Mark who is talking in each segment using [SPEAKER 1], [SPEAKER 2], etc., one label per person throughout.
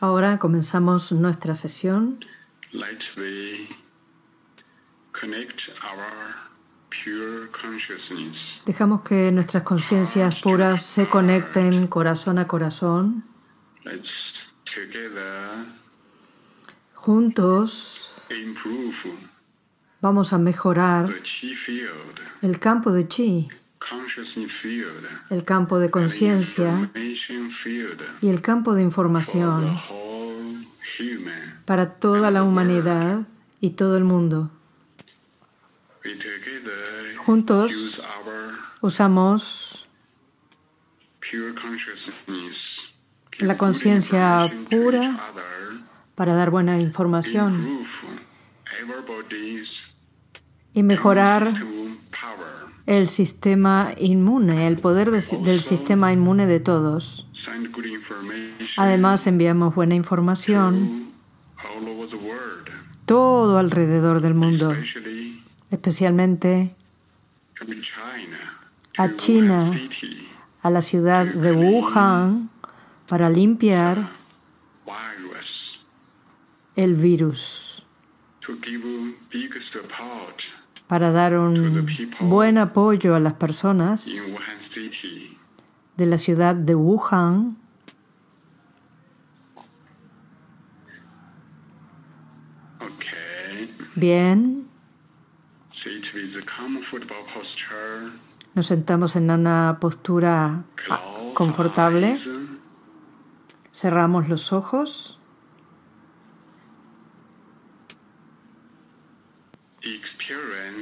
[SPEAKER 1] Ahora comenzamos nuestra sesión. Dejamos que nuestras conciencias puras se conecten corazón a corazón. Juntos
[SPEAKER 2] improve
[SPEAKER 1] vamos a mejorar
[SPEAKER 2] the chi field,
[SPEAKER 1] el campo de chi, el campo de conciencia y el campo de información para toda la humanidad y todo el mundo. Juntos usamos. La conciencia pura para dar buena información y mejorar. El sistema inmune, el poder de- del sistema inmune de todos. Además, enviamos buena información todo alrededor del mundo, especialmente A China. A la ciudad de Wuhan para limpiar el virus, para dar un buen apoyo a las personas de la ciudad de Wuhan. Bien, nos sentamos en una postura ah, confortable, cerramos los ojos,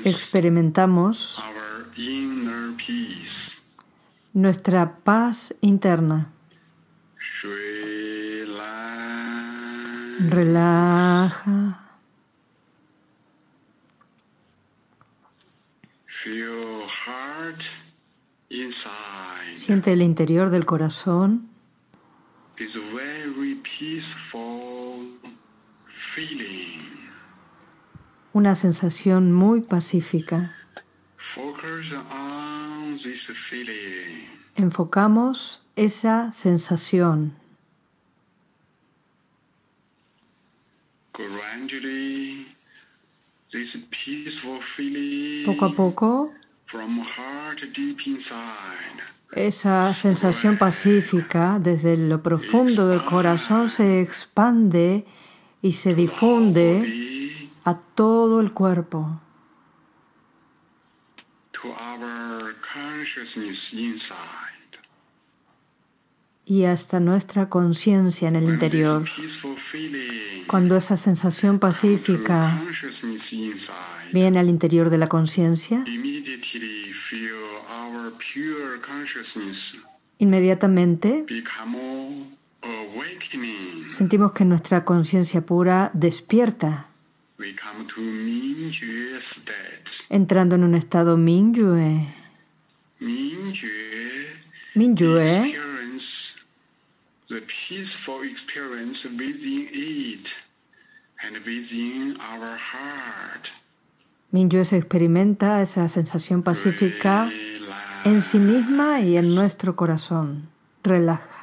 [SPEAKER 1] experimentamos nuestra paz interna. Relaja, siente el interior del corazón.
[SPEAKER 2] It's a very peaceful feeling.
[SPEAKER 1] Una sensación muy pacífica. Enfocamos esa sensación. Poco a poco, esa sensación pacífica desde lo profundo del corazón se expande y se difunde a todo el cuerpo,
[SPEAKER 2] to our consciousness inside.
[SPEAKER 1] y hasta nuestra conciencia en el
[SPEAKER 2] When
[SPEAKER 1] interior.
[SPEAKER 2] feeling
[SPEAKER 1] Cuando esa sensación pacífica
[SPEAKER 2] inside,
[SPEAKER 1] viene al interior de la conciencia, inmediatamente sentimos que nuestra conciencia pura despierta, entrando en un estado Mingyue. Mingyue
[SPEAKER 2] experience the peaceful experience within it and within our heart.
[SPEAKER 1] Mingyue se experimenta esa sensación pacífica en sí misma y en nuestro corazón. Relaja.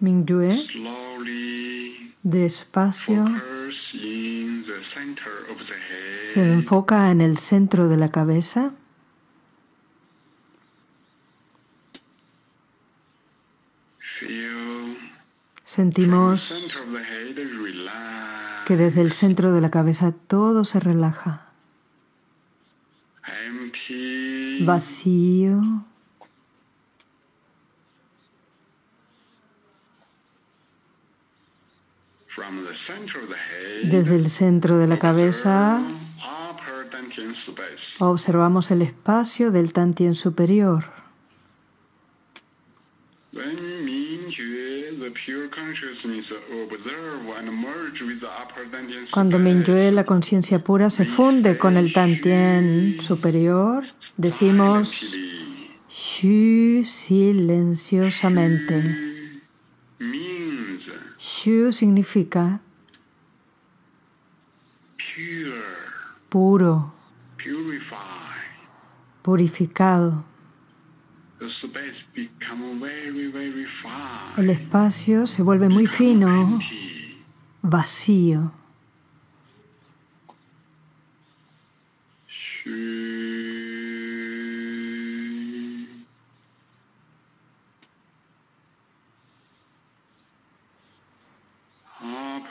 [SPEAKER 1] Mingyue, despacio, se enfoca en el centro de la cabeza. Sentimos que desde el centro de la cabeza todo se relaja. Vacío.
[SPEAKER 2] From the center of the head.
[SPEAKER 1] Desde el centro de la cabeza observamos el espacio del Tantien superior. Cuando Mingyue, la conciencia pura, se funde con el Tantien superior, decimos Shu silenciosamente.
[SPEAKER 2] Shu significa puro, purificado. El espacio se vuelve muy fino, vacío.
[SPEAKER 1] Shu. Upper Dantian space, shu.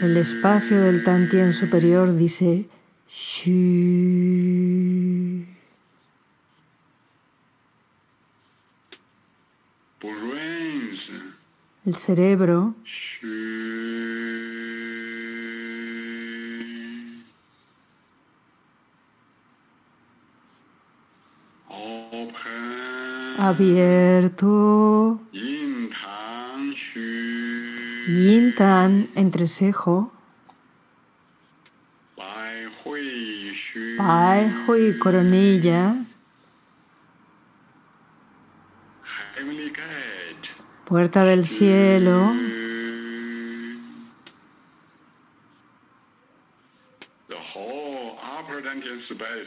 [SPEAKER 2] El espacio del Tantien superior dice Shu. El cerebro abierto.
[SPEAKER 1] Yin
[SPEAKER 2] Tan, entrecejo. Pai Hui, coronilla. Puerta del cielo.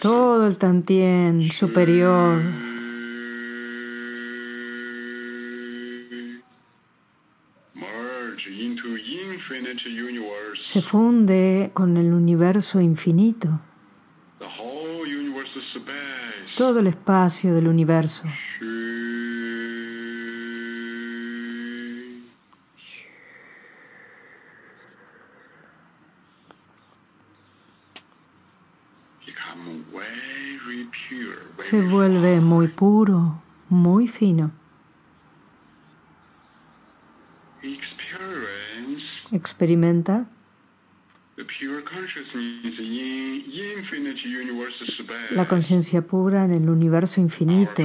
[SPEAKER 2] Todo el Tantien superior se funde con el universo infinito. Todo el espacio del universo. Se vuelve muy puro, muy fino. Experimenta la conciencia pura en el universo infinito.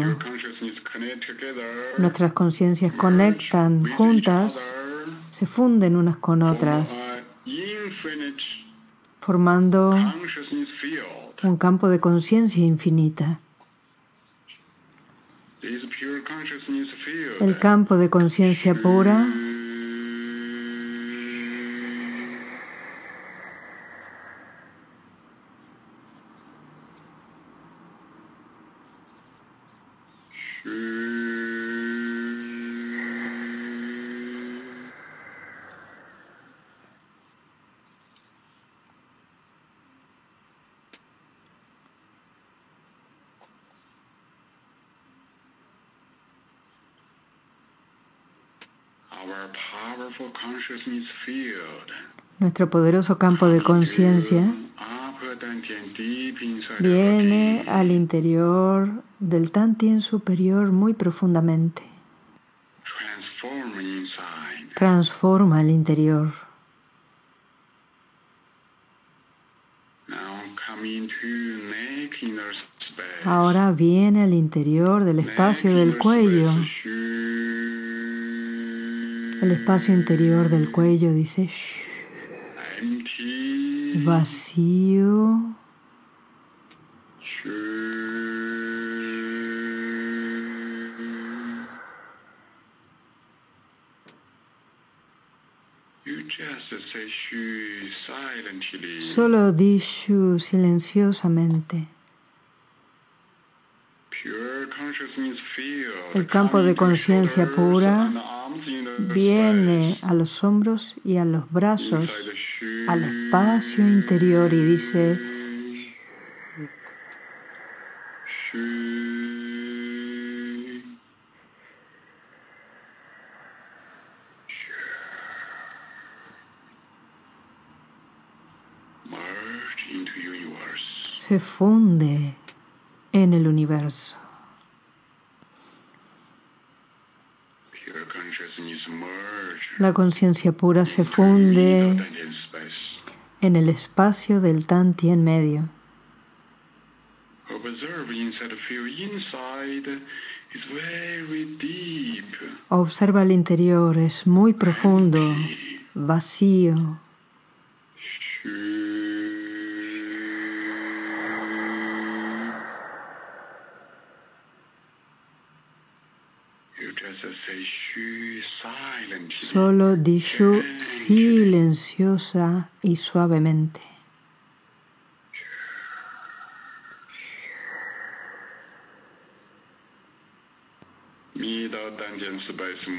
[SPEAKER 2] Nuestras conciencias conectan juntas, se funden unas con otras, formando un campo de conciencia infinita. El campo de conciencia pura
[SPEAKER 1] Our powerful consciousness field.
[SPEAKER 2] Nuestro poderoso campo de conciencia viene al interior del Tantien superior muy profundamente. Transforma el interior. Ahora viene al interior del espacio del cuello. El espacio interior del cuello dice "Shh", vacío, solo di shu silenciosamente. El campo de conciencia pura Viene a los hombros y a los brazos, al espacio interior y dice se funde en el universo. La conciencia pura se funde en el espacio del medio.
[SPEAKER 1] Is very deep.
[SPEAKER 2] Observa el interior, es muy profundo, vacío.
[SPEAKER 1] Solo Dishu silenciosa y suavemente.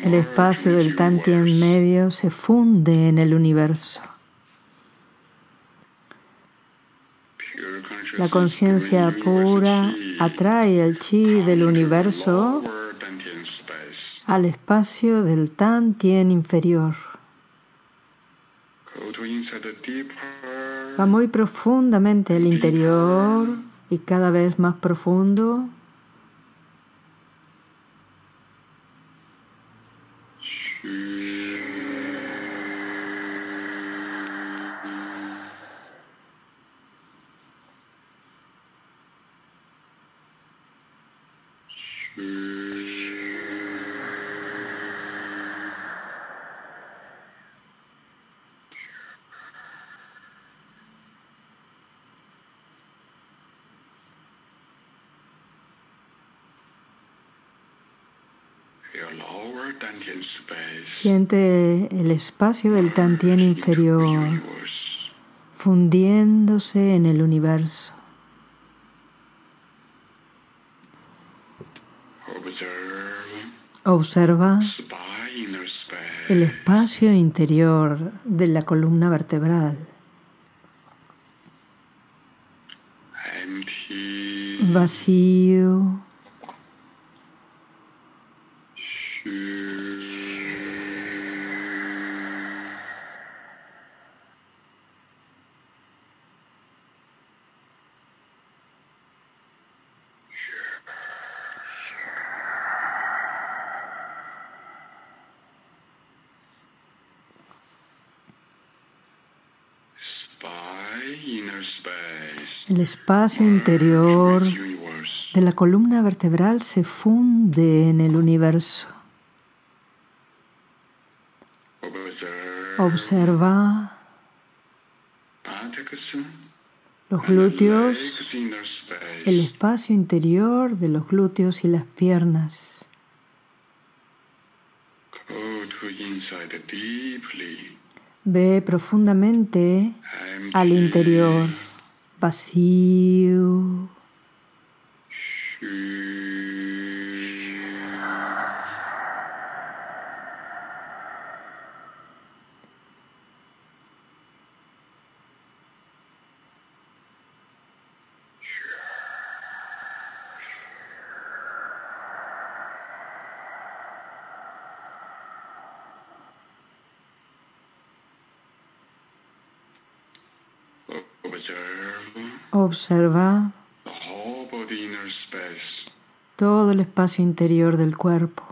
[SPEAKER 1] El espacio del Tantien medio se funde en el universo. La conciencia pura atrae el chi del universo. Al espacio del inferior.
[SPEAKER 2] Inside the deeper.
[SPEAKER 1] Va muy profundamente al interior y cada vez más profundo. Siente el espacio del Tantien inferior fundiéndose en el universo. Observa el espacio interior de la columna vertebral, vacío, el espacio interior de la columna vertebral se funde en el universo. Observa los glúteos, el espacio interior de los glúteos y las piernas. Ve profundamente al interior, vacío, observa todo el espacio interior del cuerpo,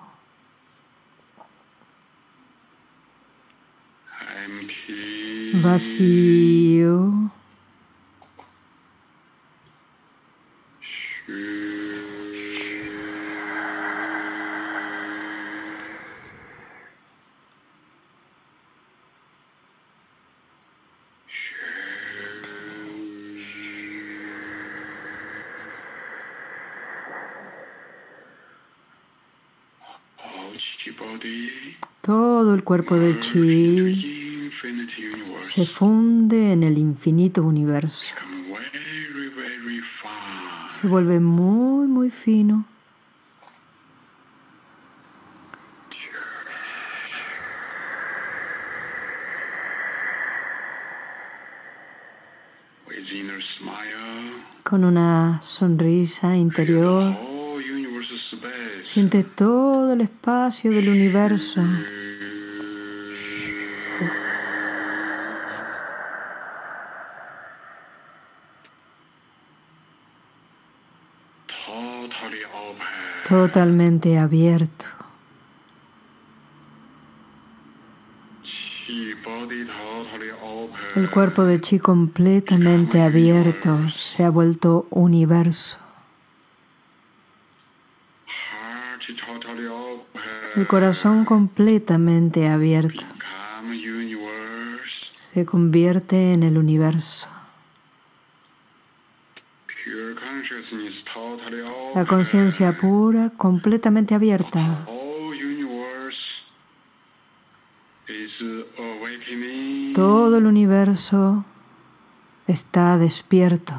[SPEAKER 1] vacío, cuerpo del chi se funde en el infinito universo. Se vuelve muy, muy fino. Con una sonrisa interior, siente todo el espacio del universo. Totalmente abierto. El cuerpo de Chi completamente abierto se ha vuelto universo. El corazón completamente abierto se convierte en el universo. La conciencia pura completamente abierta. Todo el universo está despierto.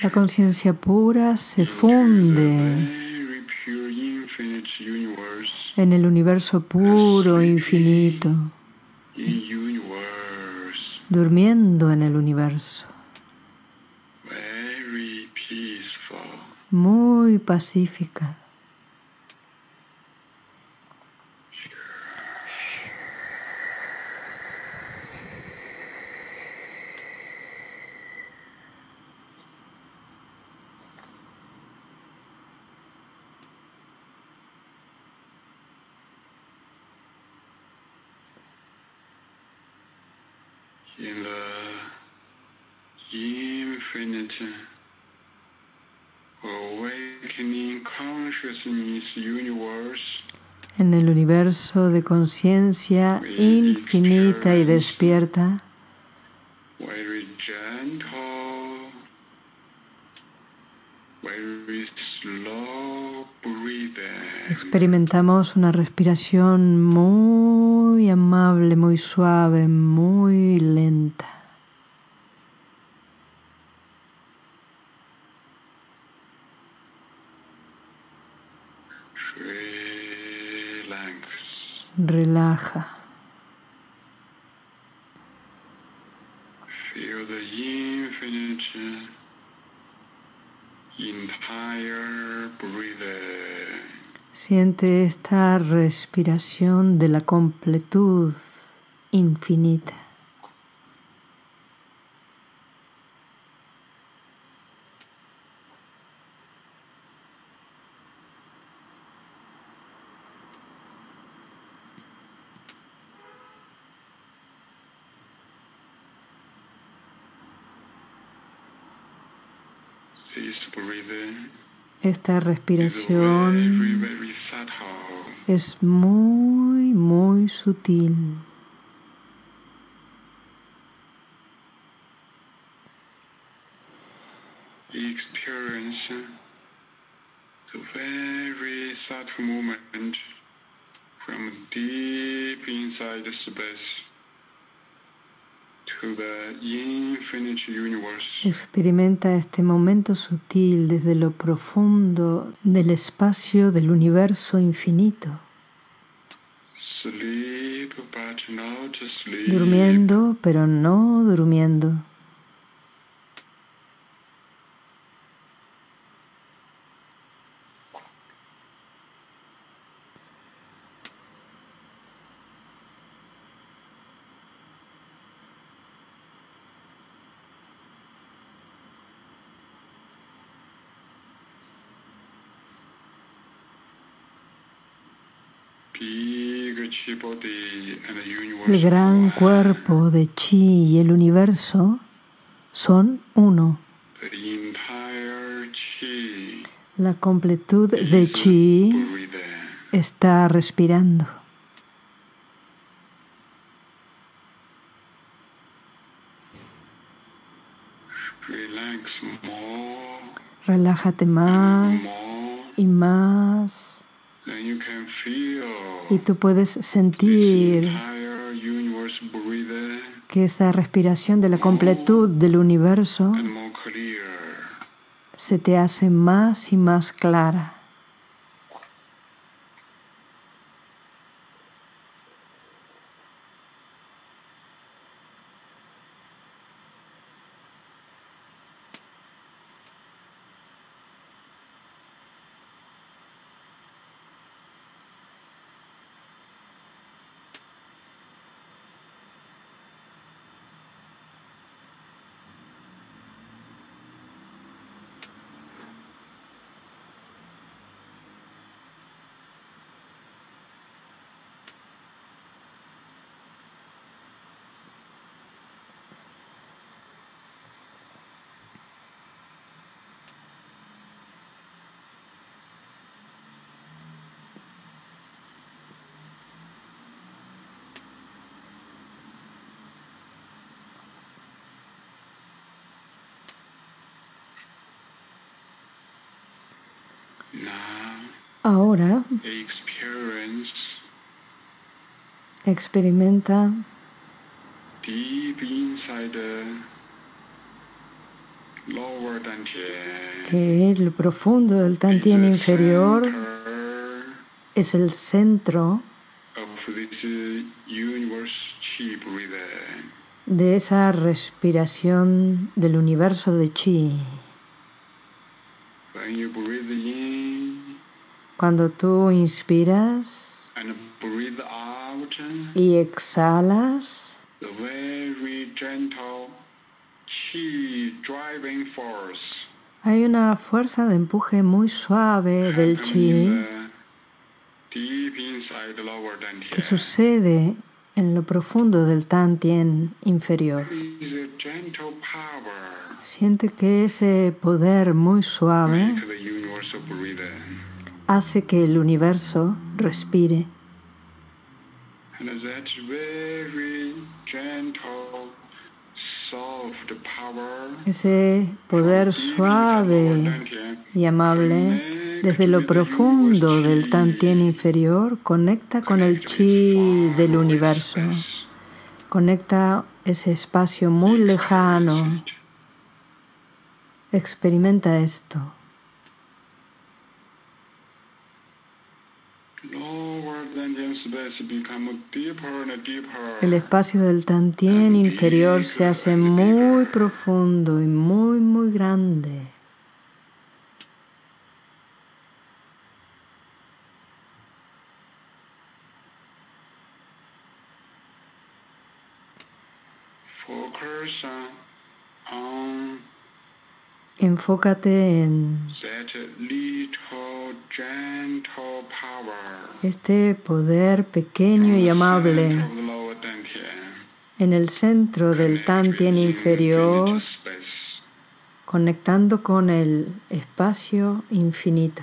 [SPEAKER 1] La conciencia pura se funde en el universo puro, infinito, durmiendo en el universo, muy pacífica.
[SPEAKER 2] in the infinite awakening consciousness universe,
[SPEAKER 1] En el universo de conciencia infinita y despierta, experimentamos una respiración muy amable, muy suave, muy lenta. Relaja.
[SPEAKER 2] Feel the infinite entire breathing.
[SPEAKER 1] Siente esta respiración de la completud infinita. Esta respiración es muy, muy sutil.
[SPEAKER 2] from deep inside space the universe.
[SPEAKER 1] Experimenta este momento sutil desde lo profundo del espacio del universo infinito, durmiendo pero no durmiendo. El gran cuerpo de Chi y el universo son uno. La completud de Chi está respirando. Relájate más y más. Y tú puedes sentir que esta respiración de la completud del universo se te hace más y más clara. Ahora
[SPEAKER 2] experience
[SPEAKER 1] experimenta
[SPEAKER 2] deep inside the lower dantian.
[SPEAKER 1] que el profundo del Tantien inferior es el centro de esa respiración del universo de chi. Cuando tú inspiras y exhalas, hay una fuerza de empuje muy suave del chi
[SPEAKER 2] uh,
[SPEAKER 1] que sucede en lo profundo del inferior.
[SPEAKER 2] a gentle power.
[SPEAKER 1] Siente que ese poder muy suave
[SPEAKER 2] into the universe of breathing.
[SPEAKER 1] Hace que el universo respire. Ese poder suave y amable desde lo profundo del Tantien inferior conecta con el chi del universo. Conecta ese espacio muy lejano. Experimenta esto. El espacio del Tantien inferior se hace muy profundo y muy, muy grande. Enfócate en este poder pequeño y amable en el centro del Tantien inferior, conectando con el espacio infinito.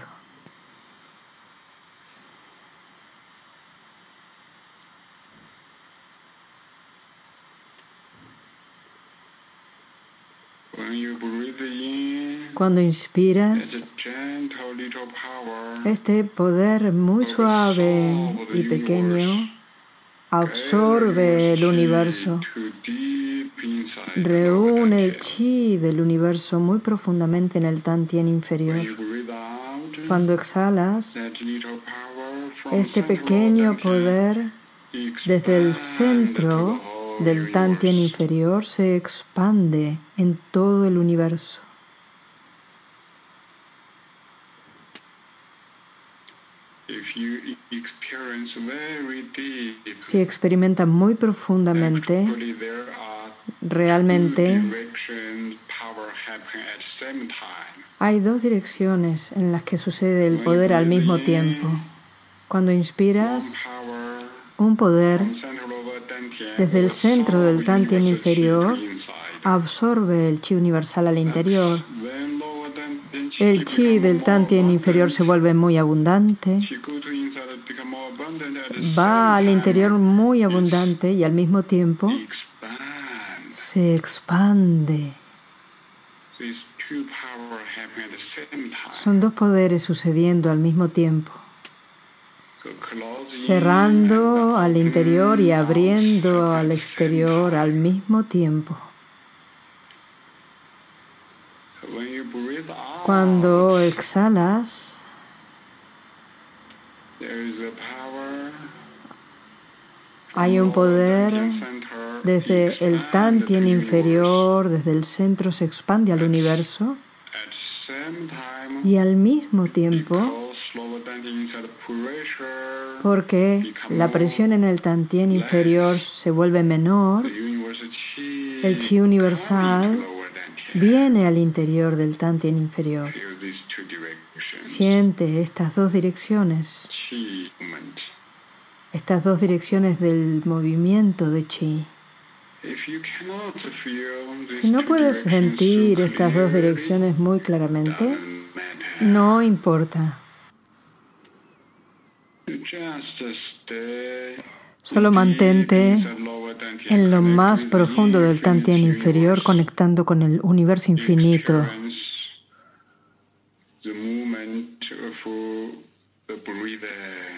[SPEAKER 1] Cuando inspiras, este poder muy suave y pequeño absorbe el universo, reúne el chi del universo muy profundamente en el Tantien inferior. Cuando exhalas, este pequeño poder desde el centro del Tantien inferior se expande en todo el universo. Si experimentas muy profundamente, realmente hay dos direcciones en las que sucede el poder al mismo tiempo. Cuando inspiras, un poder desde el centro del Tantien inferior absorbe el chi universal al interior. El chi del Tantien inferior se vuelve muy abundante, va al interior muy abundante y al mismo tiempo se expande. Son dos poderes sucediendo al mismo tiempo, cerrando al interior y abriendo al exterior al mismo tiempo. Cuando exhalas, hay un poder desde el Tantien inferior, desde el centro se expande al universo y al mismo tiempo, porque la presión en el Tantien inferior se vuelve menor, el chi universal viene al interior del Tantien inferior. Siente estas dos direcciones. Estas dos direcciones del movimiento de chi. Si no puedes sentir estas dos direcciones muy claramente, no importa. Solo mantente en lo más profundo del Tantien inferior, conectando con el universo infinito.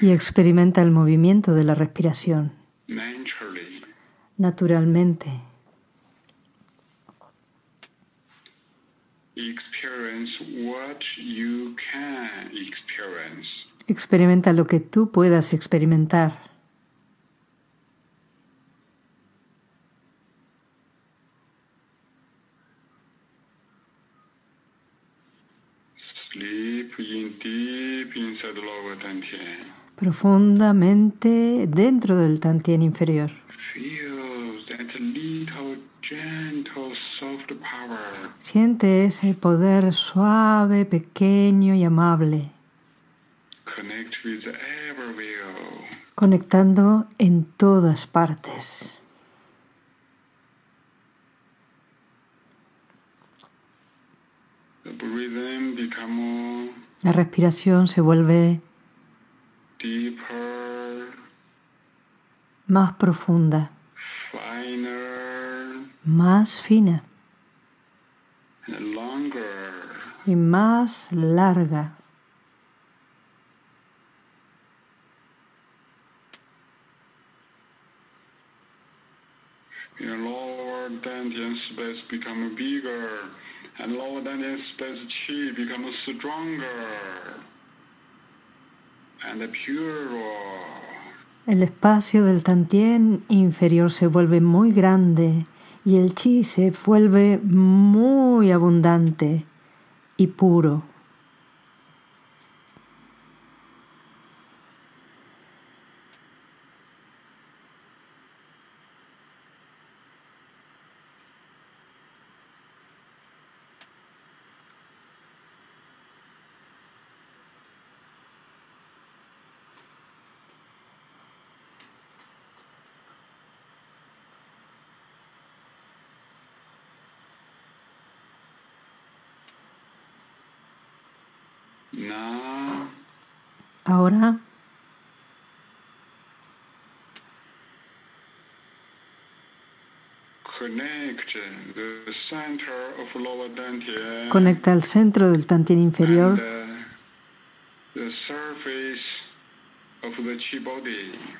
[SPEAKER 1] Y experimenta el movimiento de la respiración naturalmente. Experimenta lo que tú puedas experimentar. Profundamente dentro del Tantien inferior. Siente ese poder suave, pequeño y amable. Conectando en todas partes. La respiración se vuelve más profunda, Finer, más fina y más larga.
[SPEAKER 2] Your lower dantian space become bigger and lower dantian space chi becomes stronger and.
[SPEAKER 1] El espacio del tantien inferior se vuelve muy grande y el chi se vuelve muy abundante y puro. Ahora. Conecta el centro del tantien inferior.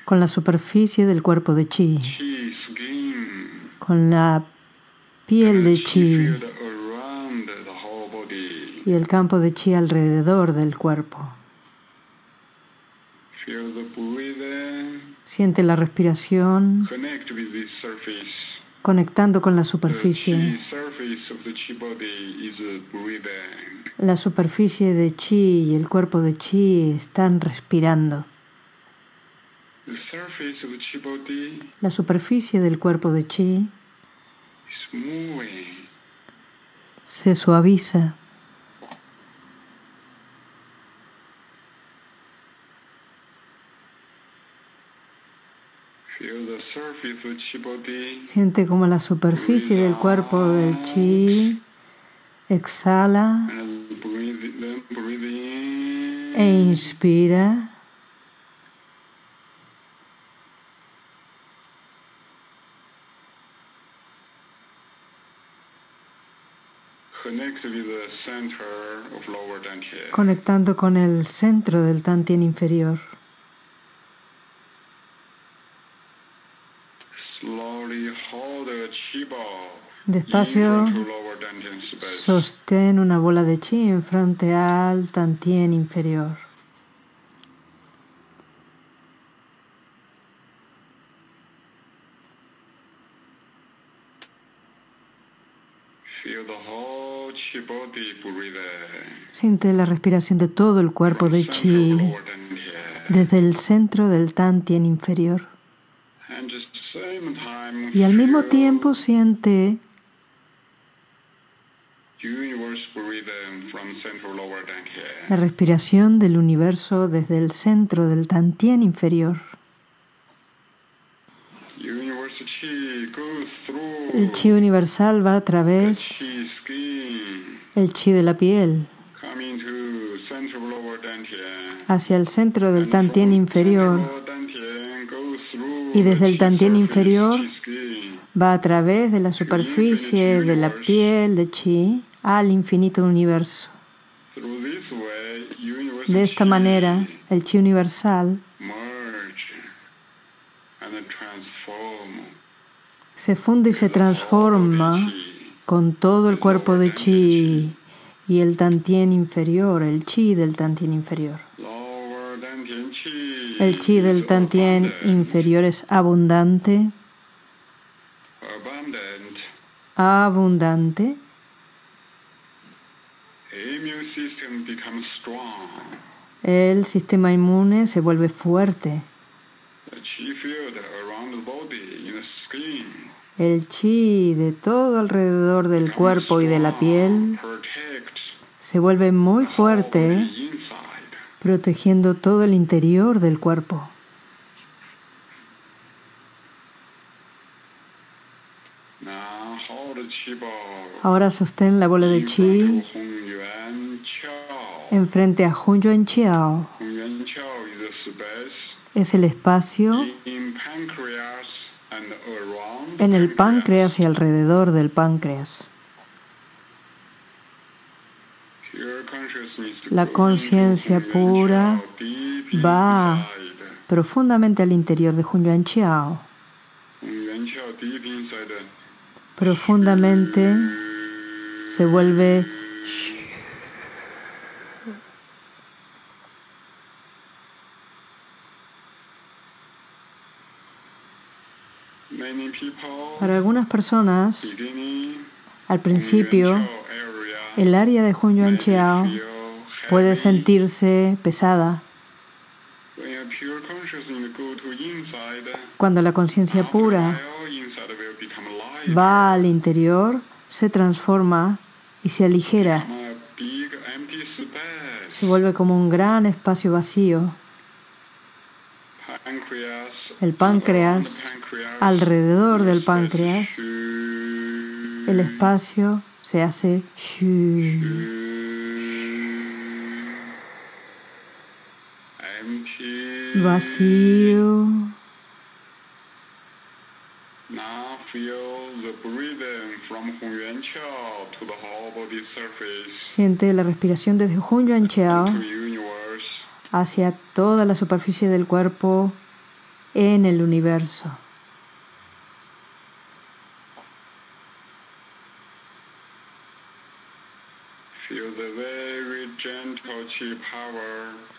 [SPEAKER 1] con la superficie del cuerpo de chi, con la piel de chi y el campo de chi alrededor del cuerpo. Siente la respiración conectando con la superficie. La superficie de chi y el cuerpo de chi están respirando. La superficie del cuerpo de chi se suaviza. Siente como la superficie del cuerpo del chi exhala e inspira. Conectando con el centro del Tantien inferior. Despacio, sostén una bola de chi en frente al tantien inferior. Siente la respiración de todo el cuerpo de chi desde el centro del tantien inferior. Y al mismo tiempo siente la respiración del universo desde el centro del tantien inferior. El chi universal va a través el chi de la piel hacia el centro del tantien inferior. y desde el tantien inferior va a través de la superficie de la piel de chi al infinito universo. De esta manera, el chi universal se funde y se transforma con todo el cuerpo de chi y el tantien inferior, el chi del tantien inferior. El chi del tantien inferior es abundante, abundante. El sistema inmune se vuelve fuerte. El chi de todo alrededor del cuerpo y de la piel se vuelve muy fuerte, protegiendo todo el interior del cuerpo. Ahora sostén la bola de chi enfrente a Hun Yuan Chiao. Es el espacio en el páncreas y alrededor del páncreas. La conciencia pura va profundamente al interior de Hun Yuan Chiao. Profundamente se vuelve Para algunas personas, al principio, el área de Hun Yuan Chiao puede sentirse pesada. Cuando la conciencia pura va al interior, se transforma y se aligera. Se vuelve como un gran espacio vacío. El páncreas, alrededor del páncreas, el espacio se hace vacío. Siente la respiración desde Hun Yuan Chao hacia toda la superficie del cuerpo en el universo.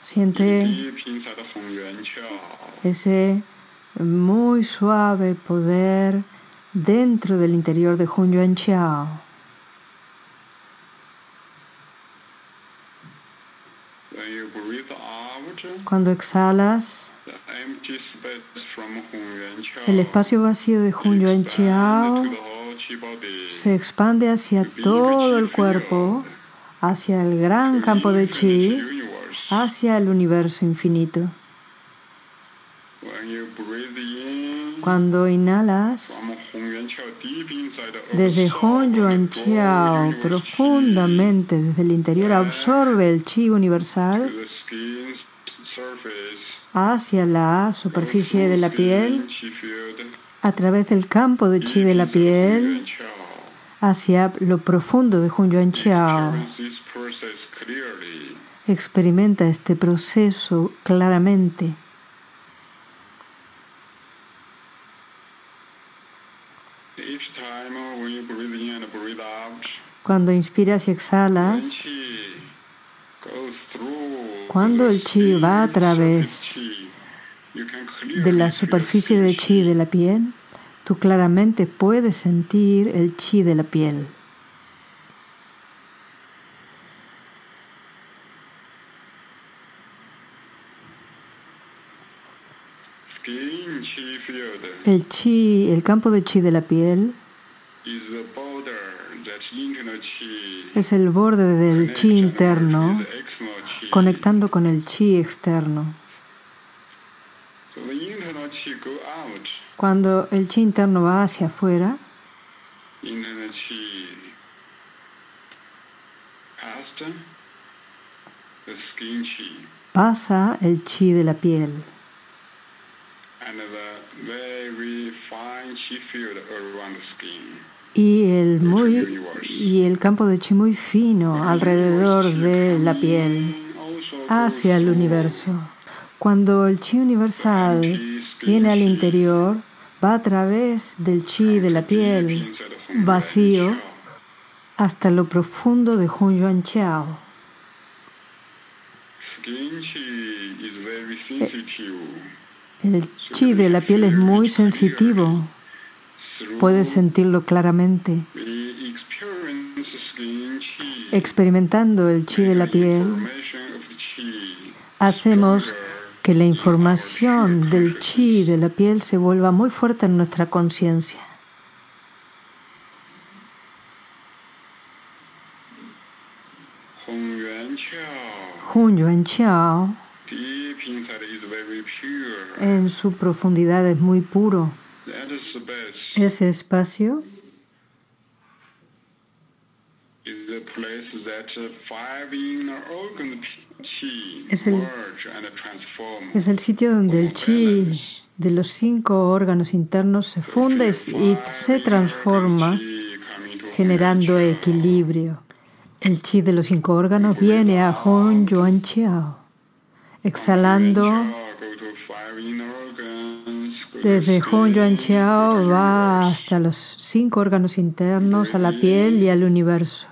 [SPEAKER 1] Siente ese muy suave poder dentro del interior de Hun Yuan Chao. Cuando exhalas, el espacio vacío de Hun Yuan Chiao se expande hacia todo el cuerpo, hacia el gran campo de chi, hacia el universo infinito. Cuando inhalas, desde Hun Yuan Chiao, profundamente desde el interior, absorbe el chi universal hacia la superficie de la piel, a través del campo de chi de la piel, hacia lo profundo de Hun Yuan Chiao. Experimenta este proceso claramente. Cuando inspiras y exhalas, cuando el chi va a través de la superficie de chi de la piel, tú claramente puedes sentir el chi de la piel. El chi, el campo de chi de la piel es el borde del chi interno conectando con el chi externo. Cuando el chi interno va hacia afuera, pasa el chi de la piel. Y el, muy, y el campo de chi muy fino alrededor de la piel. hacia el universo. Cuando el chi universal viene al interior, va a través del chi de la piel vacío hasta lo profundo de Hun Yuan Chao. El chi de la piel es muy sensitivo. Puedes sentirlo claramente. Experimentando el chi de la piel, hacemos que la información del chi de la piel se vuelva muy fuerte en nuestra conciencia. Hun Yuan en su profundidad es muy puro. Ese espacio es el, es el sitio donde el chi de los cinco órganos internos se funde y se transforma generando equilibrio. El chi de los cinco órganos viene a Hong Yuan Chiao, exhalando desde Hong Yuan Chiao va hasta los cinco órganos internos, a la piel y al universo.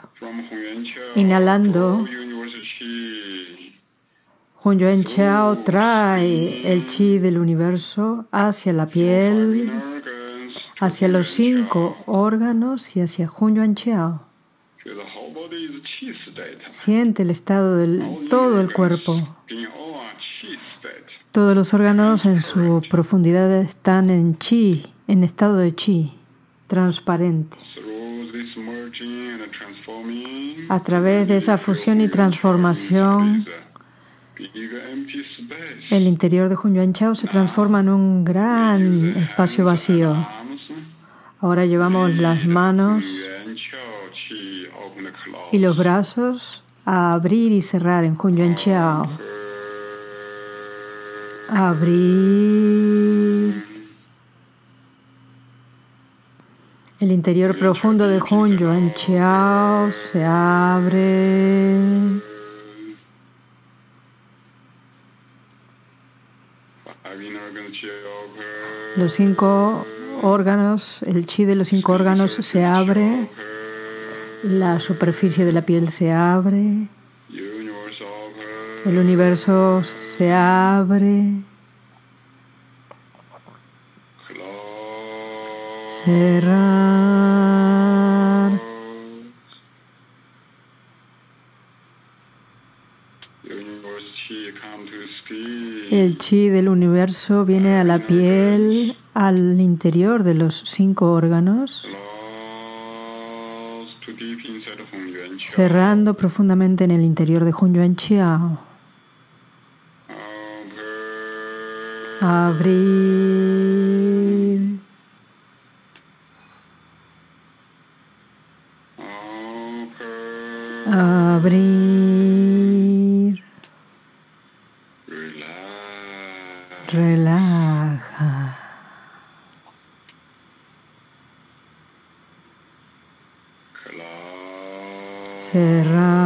[SPEAKER 1] Inhalando, Hong Yuan Chiao trae el chi del universo hacia la piel, hacia los cinco órganos y hacia Hong Yuan Chiao. Siente el estado de todo el cuerpo. Todos los órganos en su profundidad están en chi, en estado de chi, transparente. A través de esa fusión y transformación, el interior de Hunyuan Chao se transforma en un gran espacio vacío. Ahora llevamos las manos y los brazos a abrir y cerrar en Hunyuan Chao abrir el interior profundo de Hun Yuan Chiao se abre. Los cinco órganos, el chi de los cinco órganos se abre, la superficie de la piel se abre. El universo se abre. Cerrar. El chi del universo viene a la piel, al interior de los cinco órganos cerrando profundamente en el interior de Hun Yuan Chiao. Abrir. Abrir. Relaja. Cerrar.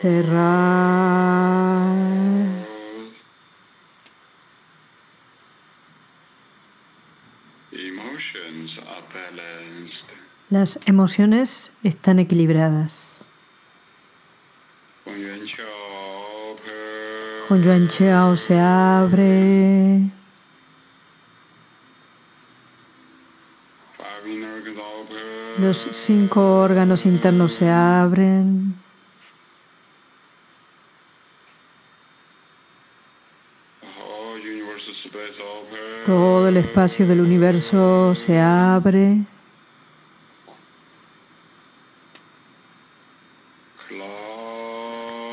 [SPEAKER 1] Cerrar. Las emociones están equilibradas. Con Yuan Chao se abre. Los cinco órganos internos se abren. Todo el espacio del universo se abre.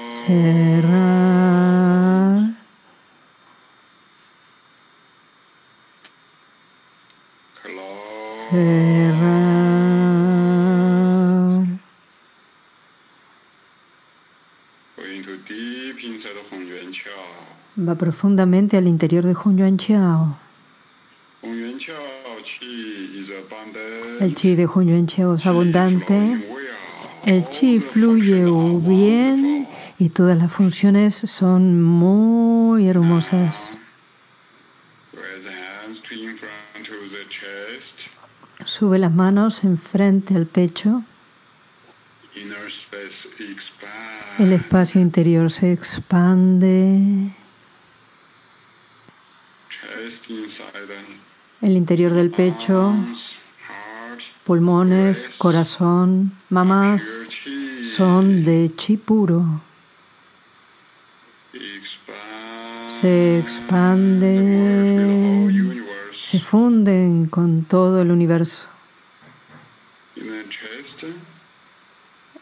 [SPEAKER 1] Cerrar. Cerrar. Va profundamente al interior de Hun Yuan Chao. El chi de Hunyuan Cheo es abundante. El chi fluye bien y todas las funciones son muy hermosas. Sube las manos enfrente al pecho. El espacio interior se expande. El interior del pecho, pulmones, corazón, mamás son de chi puro. Se expanden, se funden con todo el universo.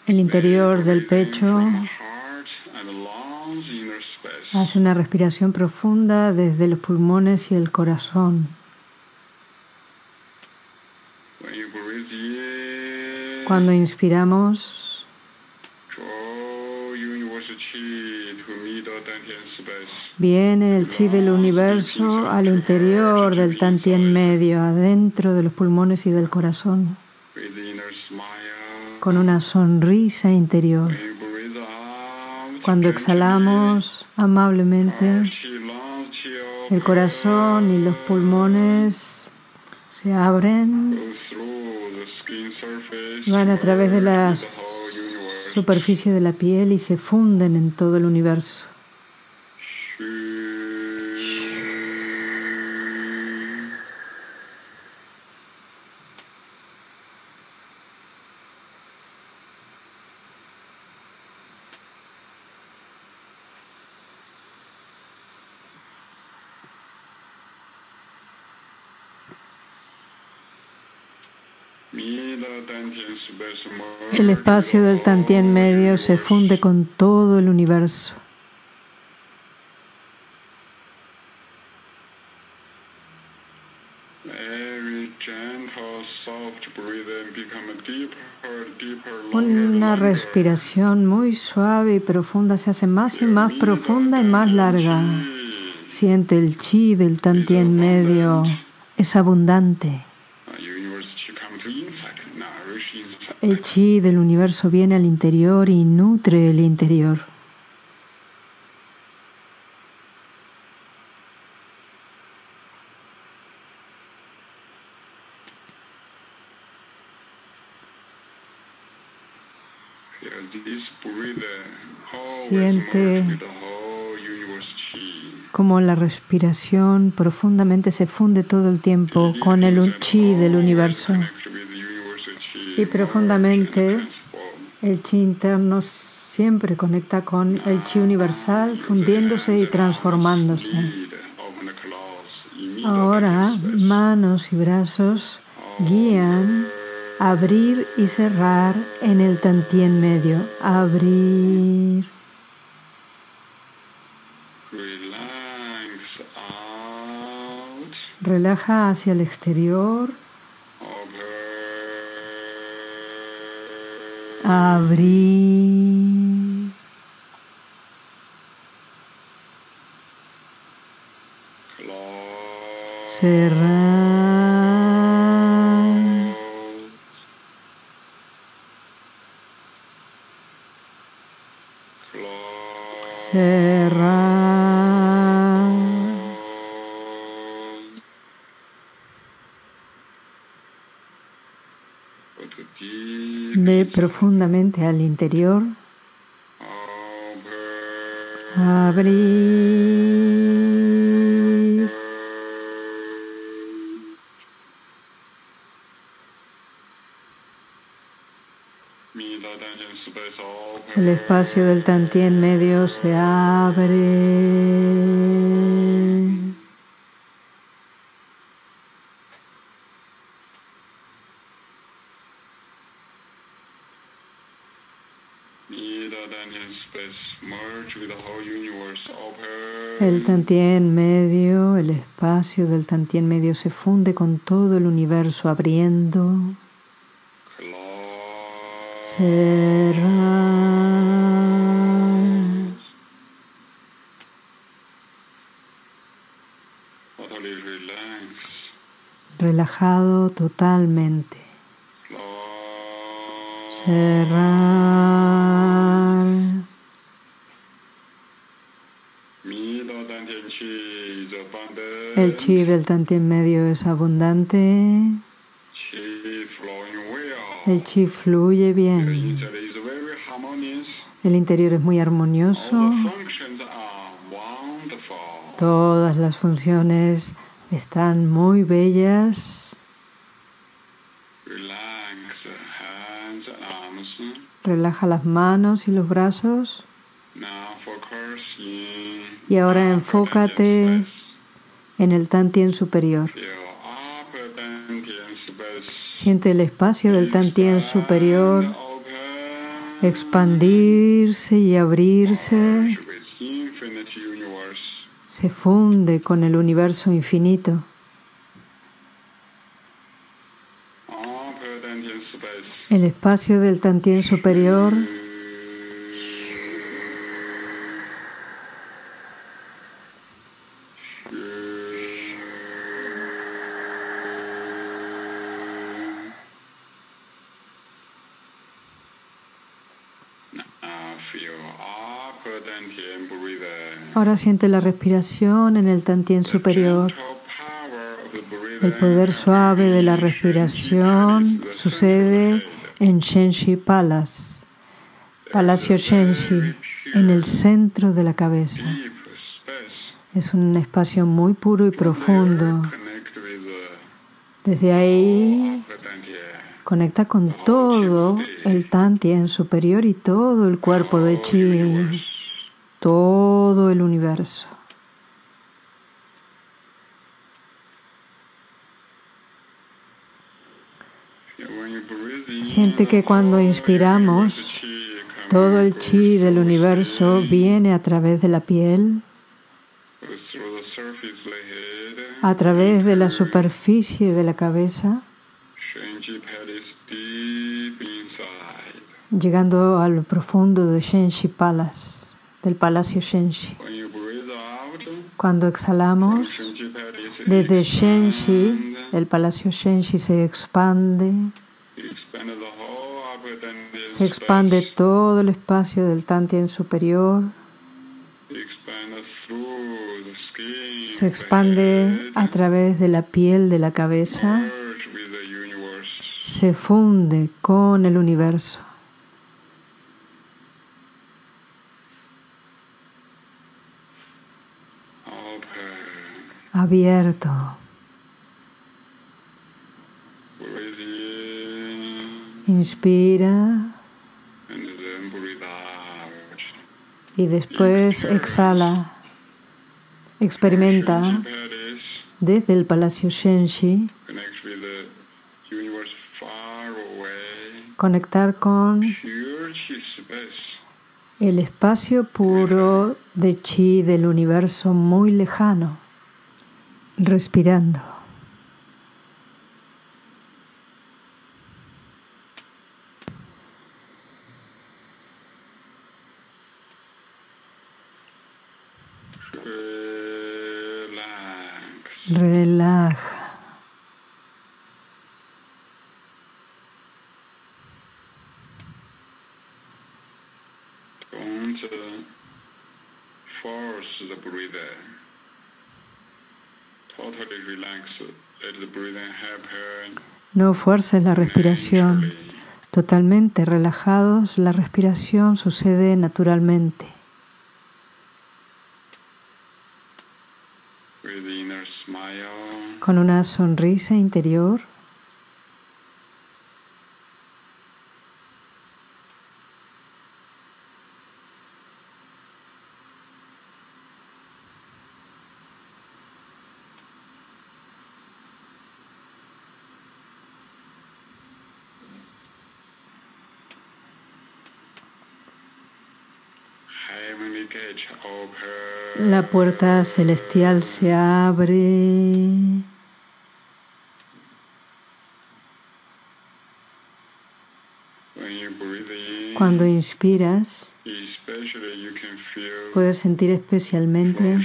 [SPEAKER 1] El interior del pecho hace una respiración profunda desde los pulmones y el corazón. Cuando inspiramos, viene el chi del universo al interior del tantien medio, adentro de los pulmones y del corazón con una sonrisa interior. Cuando exhalamos amablemente, el corazón y los pulmones se abren, van a través de la superficie de la piel y se funden en todo el universo. El espacio del Tantien medio se funde con todo el universo. Una respiración muy suave y profunda se hace más y más profunda y más larga. Siente el chi del Tantien medio. Es abundante. El chi del universo viene al interior y nutre el interior. Siente como la respiración profundamente se funde todo el tiempo con el chi del universo y profundamente el chi interno siempre conecta con el chi universal, fundiéndose y transformándose. Ahora manos y brazos guían abrir y cerrar en el tantien medio. Abrir. Relaja hacia el exterior. Abrir. Cerrar. Profundamente al interior. El espacio del tantien medio se abre. El tantien medio, el espacio del tantien medio se funde con todo el universo abriendo, cerrar. relajado totalmente. Cerrar. El chi del tantien medio es abundante. El chi fluye bien. El interior es muy armonioso. Todas las funciones están muy bellas. Relaja las manos y los brazos. Y ahora enfócate en el Tantien superior. Siente el espacio del Tantien superior expandirse y abrirse se funde con el universo infinito. El espacio del Tantien superior Ahora siente la respiración en el tantien superior. El poder suave de la respiración sucede en Shenshi Palace, Palacio Shenshi, en el centro de la cabeza. Es un espacio muy puro y profundo. Desde ahí conecta con todo el Tantien superior y todo el cuerpo de Chi todo el universo. Siente que cuando inspiramos, todo el chi del universo viene a través de la piel, a través de la superficie de la cabeza, llegando al profundo de Shenshi Palace del Palacio Shenshi. Cuando exhalamos, desde Shenshi, el Palacio Shenshi se expande, se expande todo el espacio del Tantien superior, se expande a través de la piel de la cabeza, se funde con el universo. Abierto. Inspira y después exhala. Experimenta desde el Palacio Shenshi conectar con el espacio puro de chi del universo muy lejano respirando. Relaja.
[SPEAKER 2] Don't force the breathing.
[SPEAKER 1] No fuerces la respiración. Totalmente relajados, la respiración sucede naturalmente. Con una sonrisa interior. La puerta celestial se abre. Cuando inspiras, puedes sentir especialmente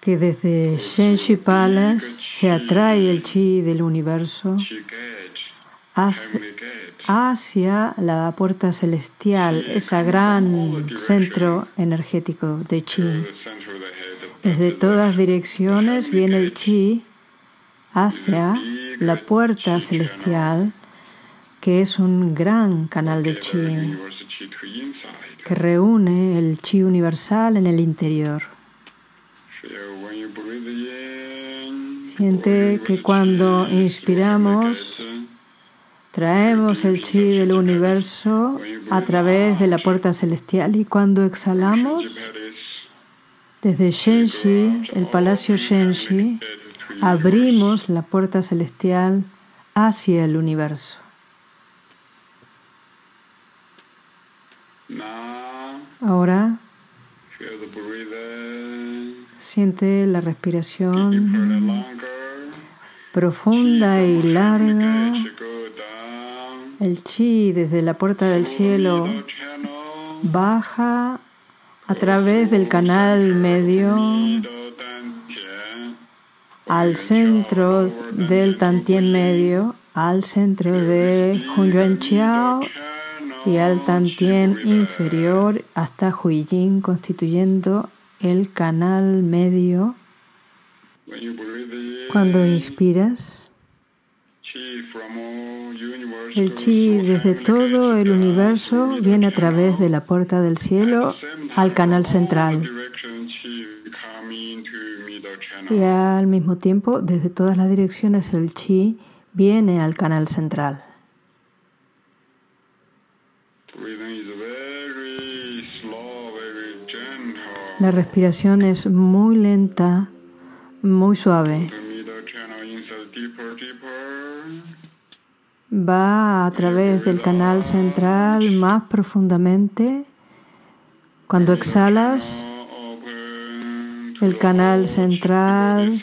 [SPEAKER 1] que desde Shenshi Palace se atrae el chi del universo hacia la puerta celestial, ese gran centro energético de chi. Desde todas direcciones viene el chi hacia la puerta celestial, que es un gran canal de chi que reúne el chi universal en el interior. Siente que cuando inspiramos, traemos el chi del universo a través de la puerta celestial y cuando exhalamos, desde Shenshi, el palacio Shenshi, abrimos la puerta celestial hacia el universo. Ahora siente la respiración profunda y larga. El chi desde la puerta del cielo baja a través del canal medio al centro del Tantien medio, al centro de Hunyuan Chiao y al Tantien inferior hasta Huijin, constituyendo el canal medio. Cuando inspiras, el chi desde todo el universo viene a través de la puerta del cielo al canal central. Y al mismo tiempo, desde todas las direcciones, el chi viene al canal central. La respiración es muy lenta, muy suave. Va a través del canal central más profundamente. Cuando exhalas, el canal central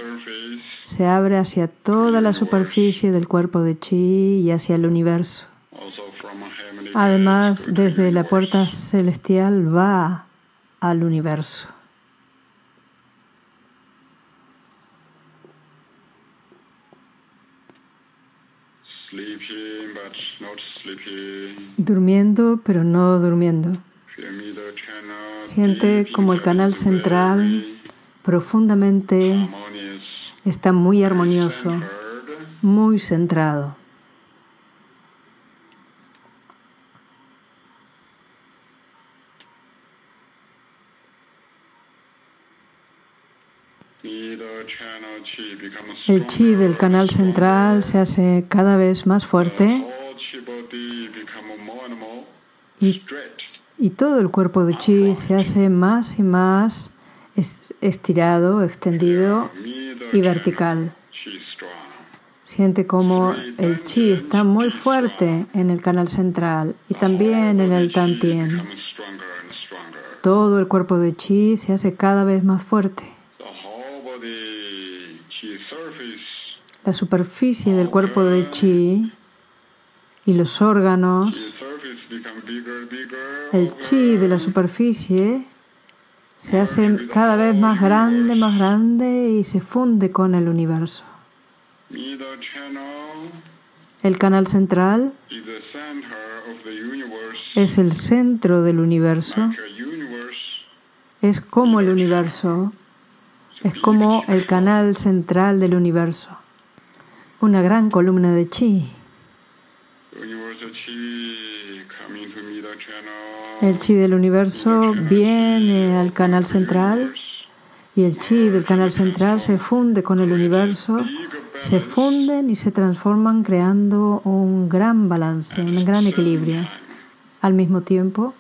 [SPEAKER 1] se abre hacia toda la superficie del cuerpo de Chi y hacia el universo. Además, desde la puerta celestial va al universo. Durmiendo, pero no durmiendo. Siente como el canal central profundamente está muy armonioso, muy centrado. El chi del canal central se hace cada vez más fuerte y, todo el cuerpo de chi se hace más y más estirado, extendido y vertical. Siente como el chi está muy fuerte en el canal central y también en el tantien. Todo el cuerpo de chi se hace cada vez más fuerte. La superficie del cuerpo de chi y los órganos, el chi de la superficie se hace cada vez más grande, más grande y se funde con el universo. El canal central es el centro del universo. Es como el universo. Es como el canal central del universo. Una gran columna de chi. El chi del universo viene al canal central y el chi del canal central se funde con el universo, se funden y se transforman creando un gran balance, un gran equilibrio. Al mismo tiempo,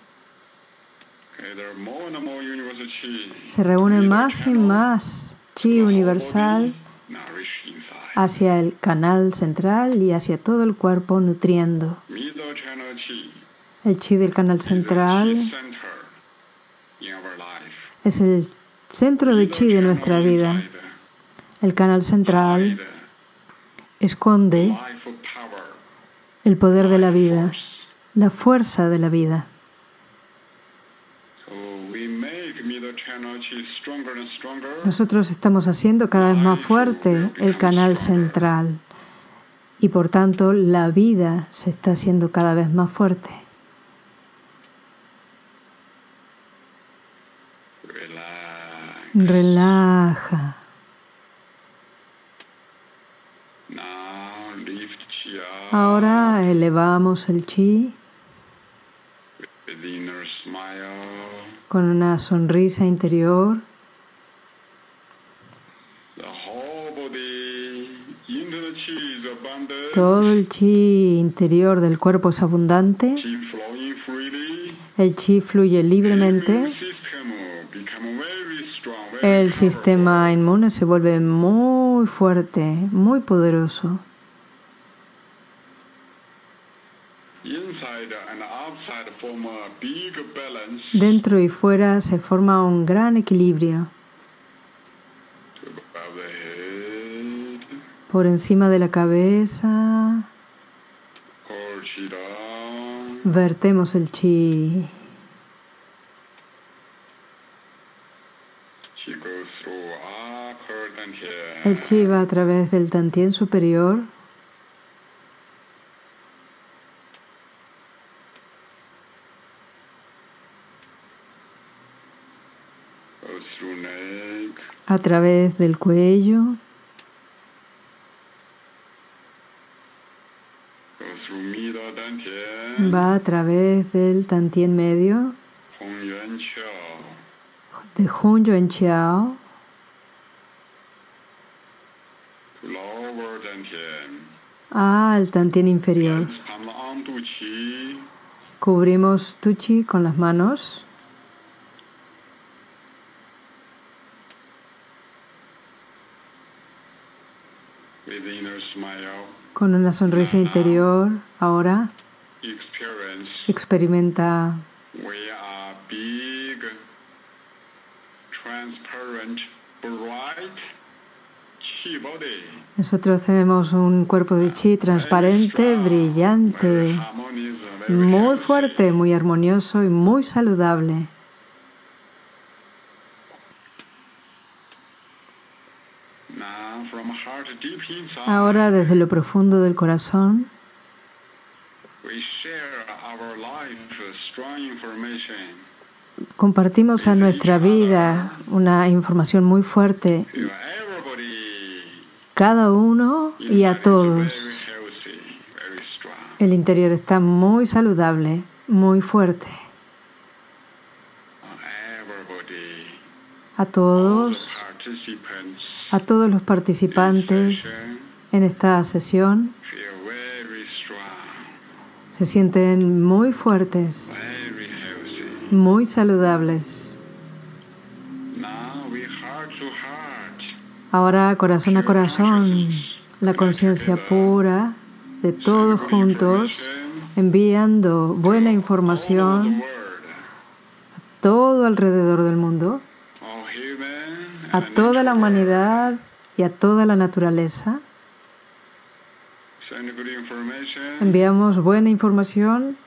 [SPEAKER 1] se reúne más y más chi universal hacia el canal central y hacia todo el cuerpo nutriendo. El chi del canal central es el centro de chi de nuestra vida. El canal central esconde el poder de la vida, la fuerza de la vida. Nosotros estamos haciendo cada vez más fuerte el canal central y por tanto la vida se está haciendo cada vez más fuerte. Relaja. Ahora elevamos el chi con una sonrisa interior. Todo el chi interior del cuerpo es abundante. El chi fluye libremente. El sistema inmune se vuelve muy fuerte, muy poderoso. Dentro y fuera se forma un gran equilibrio. Por encima de la cabeza, vertemos el chi. El chi va a través del tantien superior. A través del cuello. Va a través del tantien medio. De Hun Yuan Chiao. Al tantien inferior. Cubrimos tu chi con las manos. Con una sonrisa interior, ahora experimenta nosotros tenemos un cuerpo de chi transparente, brillante, muy fuerte, muy armonioso y muy saludable. Ahora desde lo profundo del corazón compartimos a nuestra vida una información muy fuerte cada uno y a todos. El interior está muy saludable, muy fuerte. A todos, a todos los participantes en esta sesión se sienten muy fuertes, muy saludables. Ahora corazón a corazón, la conciencia pura de todos juntos, enviando buena información a todo alrededor del mundo, a toda la humanidad y a toda la naturaleza. Enviamos buena información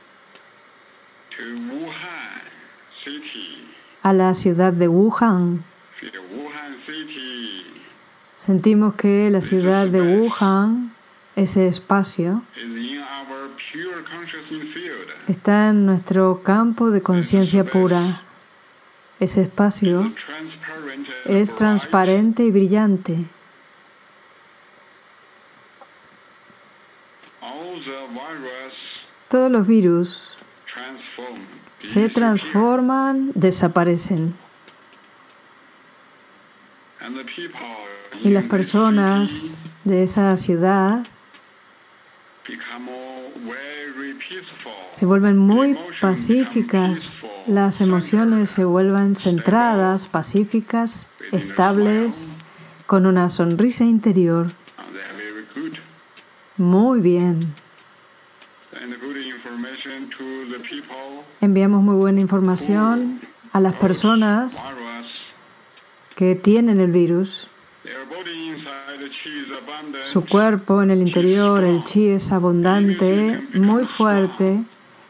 [SPEAKER 1] a la ciudad de Wuhan. Sentimos que la ciudad de Wuhan, ese espacio, está en nuestro campo de conciencia pura. Ese espacio es transparente y brillante. Todos los virus se transforman, desaparecen. Y las personas de esa ciudad se vuelven muy pacíficas, las emociones se vuelven centradas, pacíficas, estables, con una sonrisa interior. Muy bien. Enviamos muy buena información a las personas que tienen el virus. Su cuerpo en el interior, el chi es abundante, muy fuerte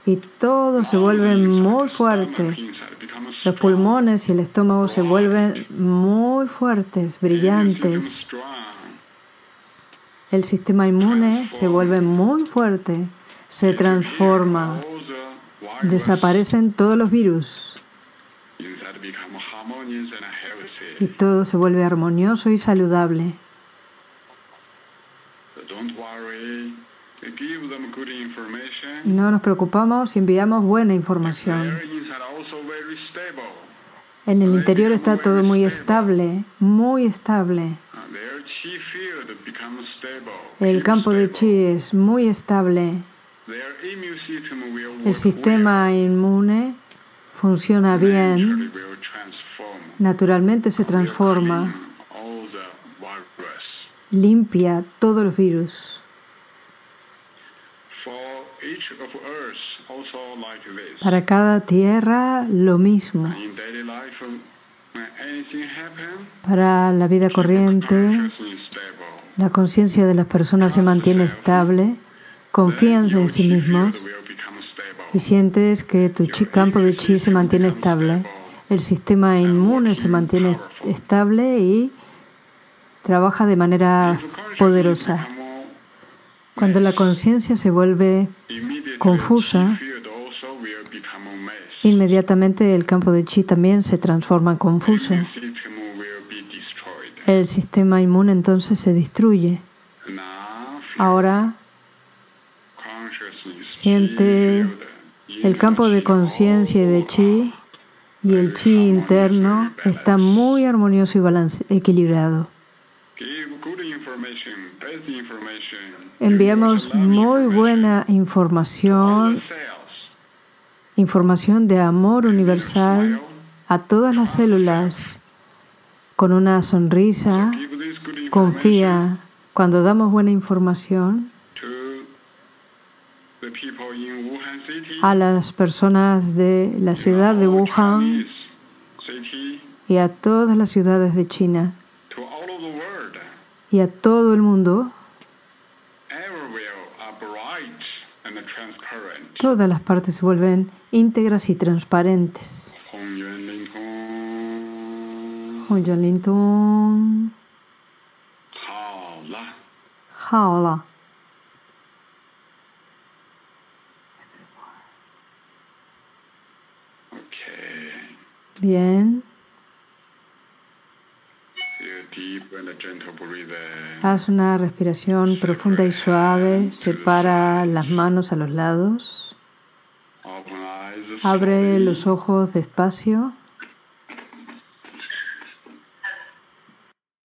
[SPEAKER 1] y todo se vuelve muy fuerte. Los pulmones y el estómago se vuelven muy fuertes, brillantes. El sistema inmune se vuelve muy fuerte, se transforma, desaparecen todos los virus y todo se vuelve armonioso y saludable. No nos preocupamos si enviamos buena información. En el interior está todo muy estable, muy estable. El campo de chi es muy estable. El sistema inmune funciona bien. Naturalmente se transforma. Limpia todos los virus. Para cada tierra lo mismo. Para la vida corriente, la conciencia de las personas se mantiene estable, confían en sí mismos y sientes que tu campo de chi se mantiene estable, el sistema inmune se mantiene estable y trabaja de manera poderosa. Cuando la conciencia se vuelve confusa, inmediatamente el campo de chi también se transforma en confuso. El sistema inmune entonces se destruye. Ahora siente el campo de conciencia y de chi y el chi interno está muy armonioso y equilibrado. Enviamos muy buena información, información de amor universal a todas las células con una sonrisa, confía. Cuando damos buena información a las personas de la ciudad de Wuhan y a todas las ciudades de China y a todo el mundo, todas las partes se vuelven íntegras y transparentes. Bien. Haz una respiración profunda y suave. Separa las manos a los lados. Abre los ojos despacio.